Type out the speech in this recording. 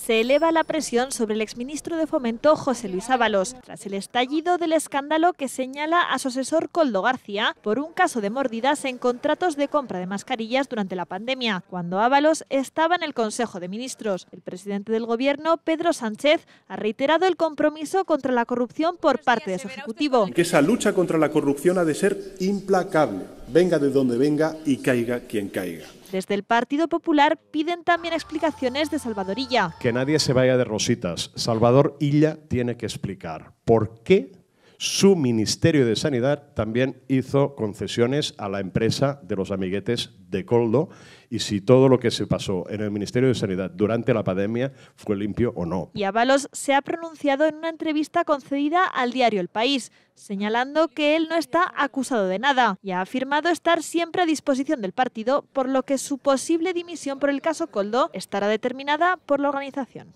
se eleva la presión sobre el exministro de Fomento José Luis Ábalos, tras el estallido del escándalo que señala a su asesor Coldo García por un caso de mordidas en contratos de compra de mascarillas durante la pandemia, cuando Ábalos estaba en el Consejo de Ministros. El presidente del Gobierno, Pedro Sánchez, ha reiterado el compromiso contra la corrupción por parte de su Ejecutivo. Que esa lucha contra la corrupción ha de ser implacable, venga de donde venga y caiga quien caiga. Desde el Partido Popular piden también explicaciones de Salvador Illa. Que nadie se vaya de rositas. Salvador Illa tiene que explicar por qué su Ministerio de Sanidad también hizo concesiones a la empresa de los amiguetes de Coldo y si todo lo que se pasó en el Ministerio de Sanidad durante la pandemia fue limpio o no. Y Avalos se ha pronunciado en una entrevista concedida al diario El País, señalando que él no está acusado de nada y ha afirmado estar siempre a disposición del partido, por lo que su posible dimisión por el caso Coldo estará determinada por la organización.